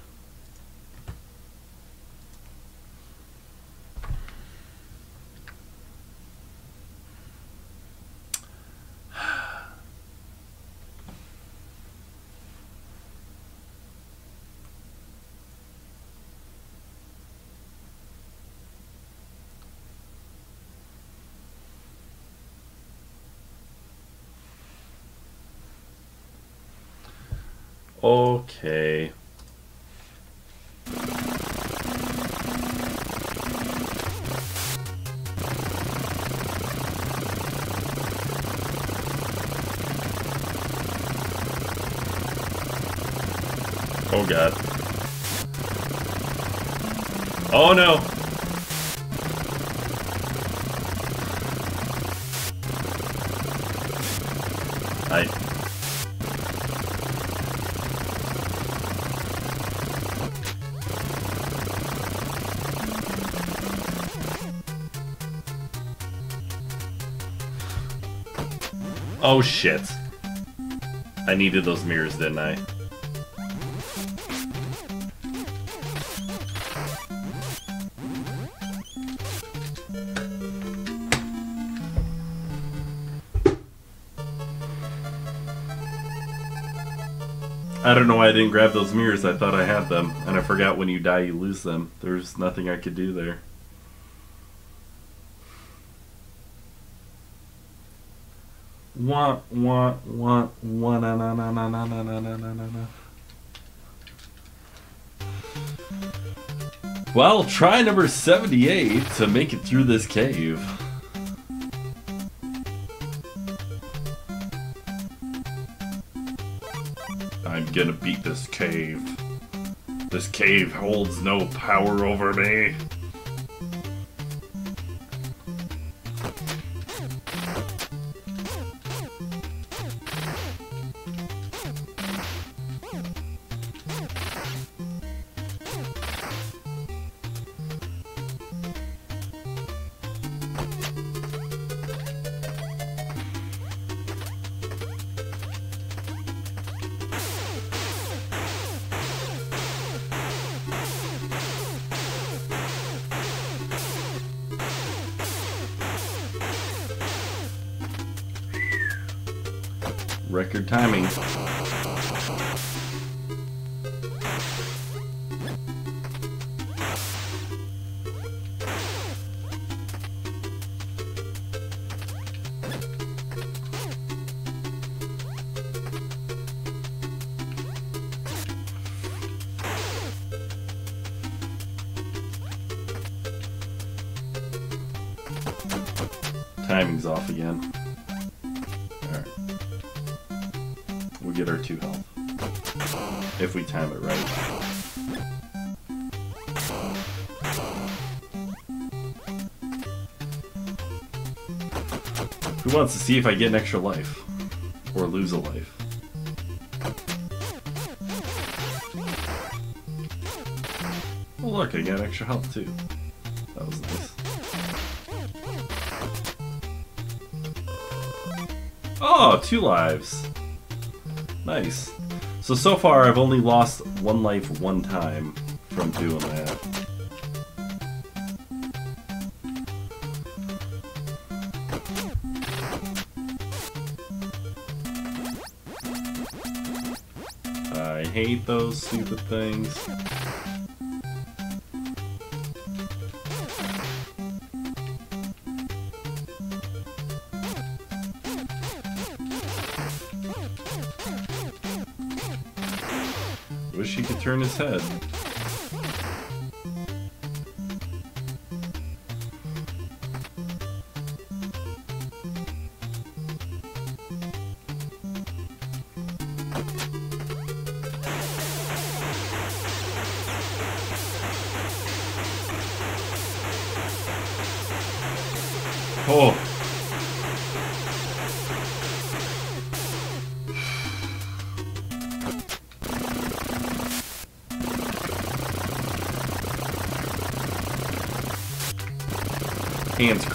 Okay. Oh god. Oh no! Oh shit. I needed those mirrors, didn't I? I don't know why I didn't grab those mirrors. I thought I had them, and I forgot when you die, you lose them. There's nothing I could do there. Wah, wah, wah, wah, na, na, na, na, na, na, na, na, na, na. Well, try number 78 to make it through this cave. I'm gonna beat this cave. This cave holds no power over me. Record timing. We time it right. Who wants to see if I get an extra life? Or lose a life? Oh look, I got extra health too. That was nice. Oh, two lives. Nice. So, so far I've only lost one life one time from doing that. I hate those stupid things. Turn his head.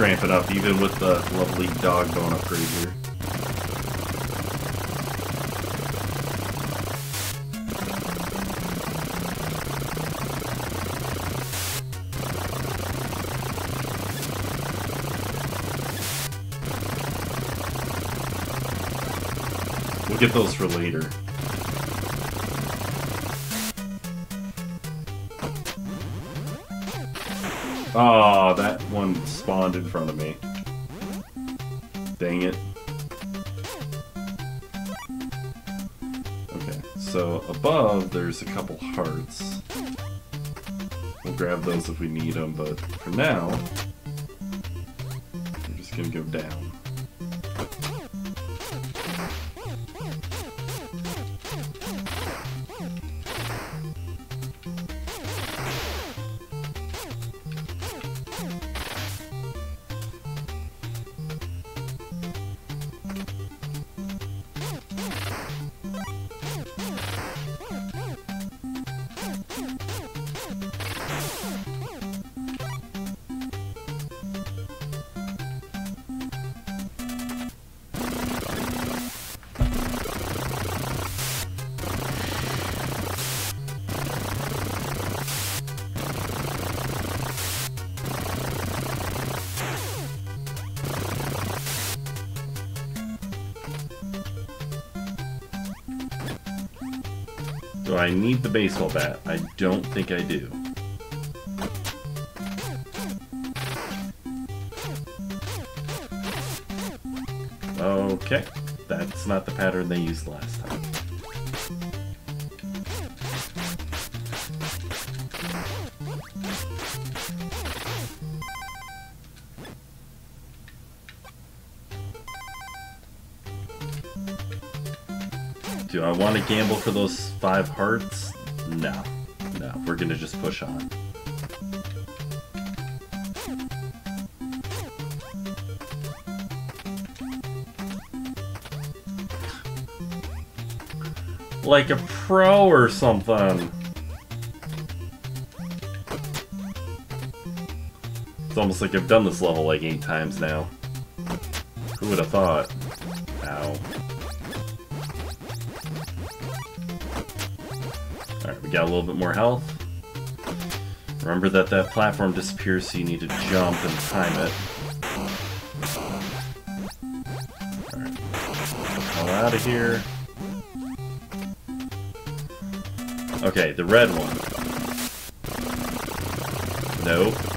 Hands cramping up, even with the lovely dog going upgrade here. We'll get those for later. Oh, one spawned in front of me. Dang it. Okay, so above there's a couple hearts. We'll grab those if we need them, but for now, I'm just gonna go down. Need the baseball bat? I don't think I do. Okay, that's not the pattern they used last time. Do I want to gamble for those five hearts? No. No, we're gonna just push on. Like a pro or something. It's almost like I've done this level like eight times now. Who would have thought? Got a little bit more health. Remember that that platform disappears so you need to jump and time it. Alright. Out of here. Okay, the red one. Nope.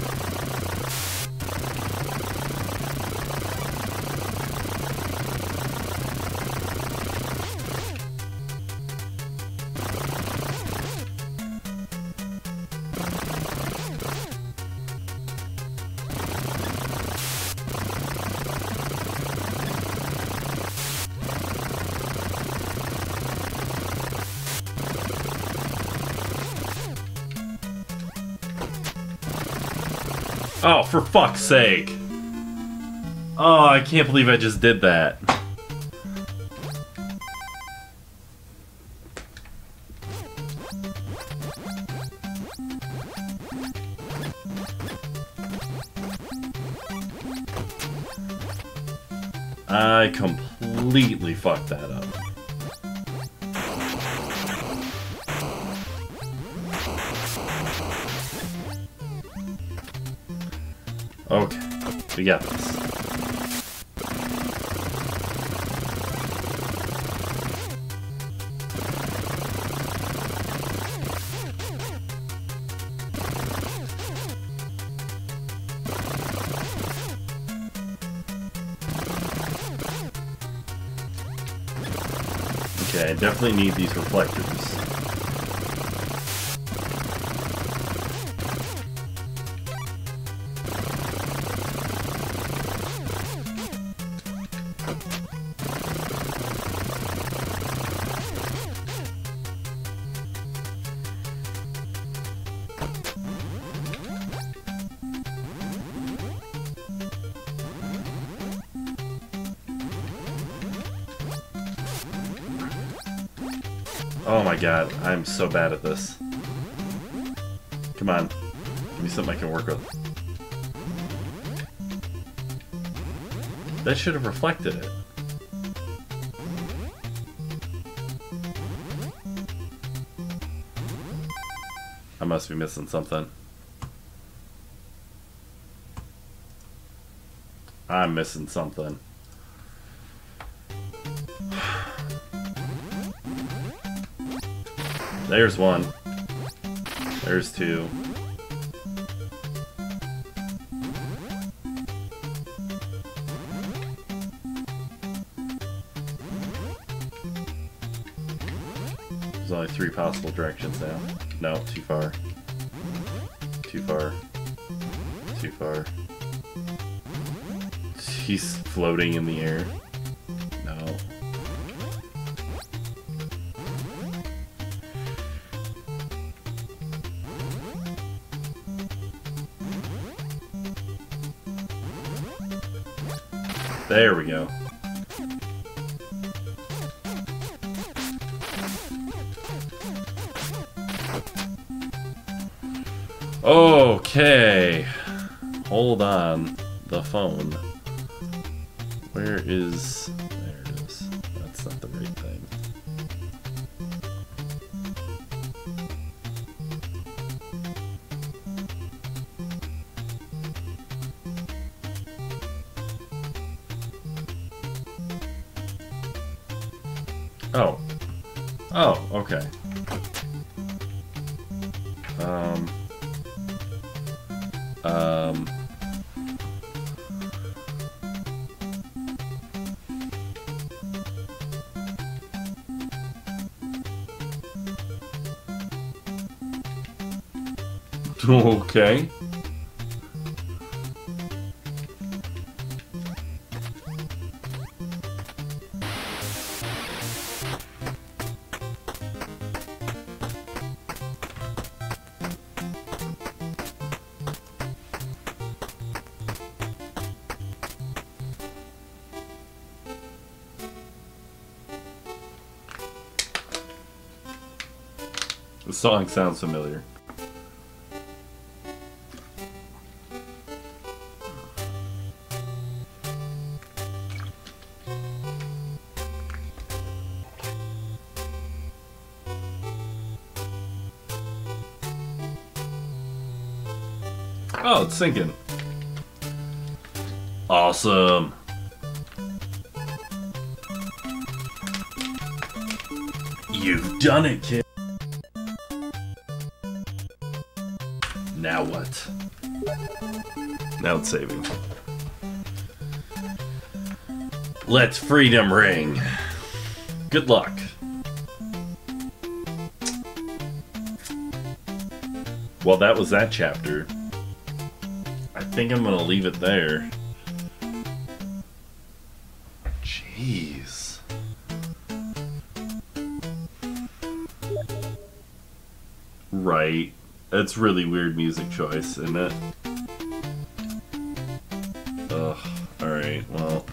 Fuck's sake. Oh, I can't believe I just did that. I completely fucked that up. This. Okay, I definitely need these reflectors. God, I'm so bad at this. Come on. Give me something I can work with. That should have reflected it. I must be missing something. I'm missing something. There's one. There's two. There's only three possible directions now. No, too far. Too far. Too far. He's floating in the air. We go. Oh. Oh, okay. Um. Um. Okay. Sounds familiar. Oh, it's sinking. Awesome. You've done it, kid. Now? Now it's saving. Let's freedom ring. Good luck. Well, that was that chapter. I think I'm gonna leave it there. That's really weird music choice, isn't it? Ugh. Alright, well.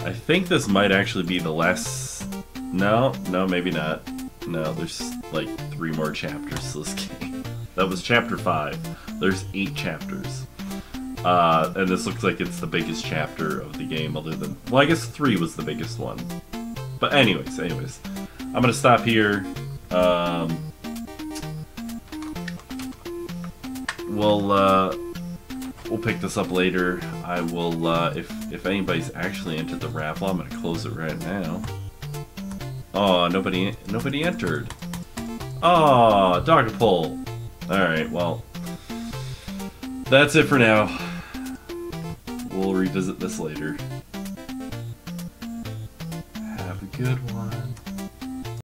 I think this might actually be the last. No, no, maybe not. No, there's like three more chapters to this game. That was chapter five. There's eight chapters. Uh, and this looks like it's the biggest chapter of the game, other than. Well, I guess three was the biggest one. But, anyways, anyways. I'm gonna stop here. Um, we'll, uh, we'll pick this up later. I will, uh, if, if anybody's actually entered the raffle, I'm gonna close it right now. Oh, nobody, nobody entered. Oh, Dogapole. Alright, well. That's it for now. We'll revisit this later.